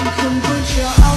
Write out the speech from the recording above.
You can put your